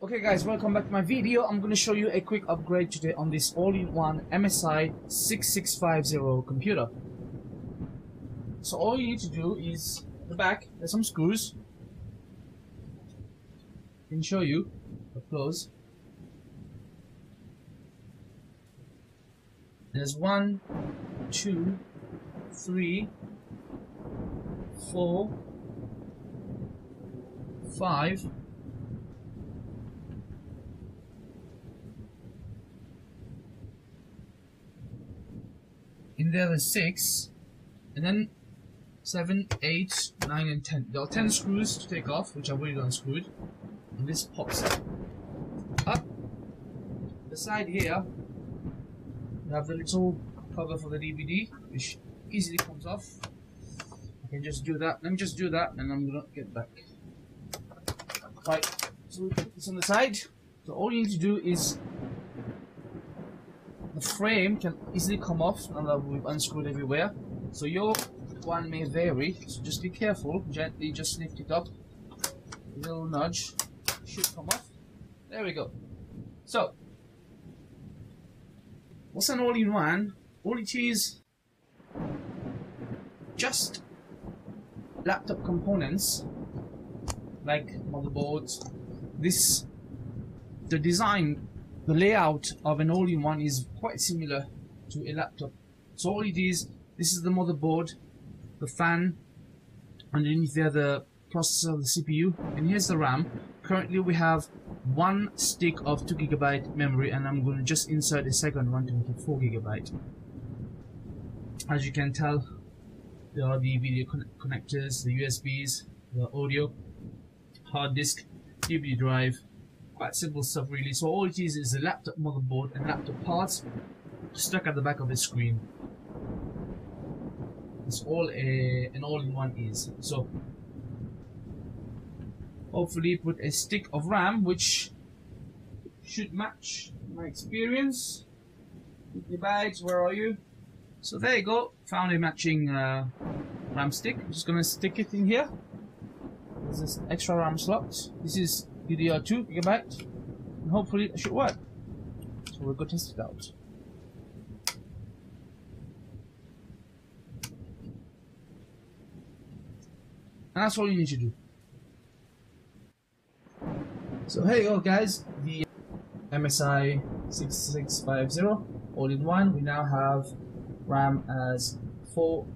Okay guys, welcome back to my video. I'm going to show you a quick upgrade today on this all-in-one MSI 6650 computer. So all you need to do is, the back, there's some screws. I can show you up close. There's one, two, three, four, five, in there there's six, and then seven, eight, nine, and ten. There are ten screws to take off, which I've already unscrewed, and this pops up. The side here, we have the little cover for the DVD, which easily comes off. I can just do that. Let me just do that, and I'm gonna get back. Right, so we put this on the side. So all you need to do is the frame can easily come off now that we've unscrewed everywhere. So your one may vary, so just be careful. Gently just lift it up. A little nudge should come off. There we go. So, what's an all-in-one? All it is just laptop components like motherboards. This the design the layout of an all-in-one is quite similar to a laptop. So all it is, this is the motherboard, the fan, underneath there the processor, the CPU, and here's the RAM. Currently we have one stick of 2 gigabyte memory and I'm going to just insert a second one to make it 4 gigabyte. As you can tell, there are the video con connectors, the USBs, the audio, hard disk, DVD drive, quite simple stuff really. So all it is is a laptop motherboard and laptop parts stuck at the back of the screen. It's all a, an all-in-one is. So hopefully put a stick of RAM which should match my experience. The bags, where are you? So there you go, found a matching uh, RAM stick. I'm just gonna stick it in here. There's this extra RAM slot. This is DDR2 gigabyte, and hopefully it should work. So we'll go test it out. And that's all you need to do. So hey you go guys, the MSI 6650 all in one. We now have RAM as 4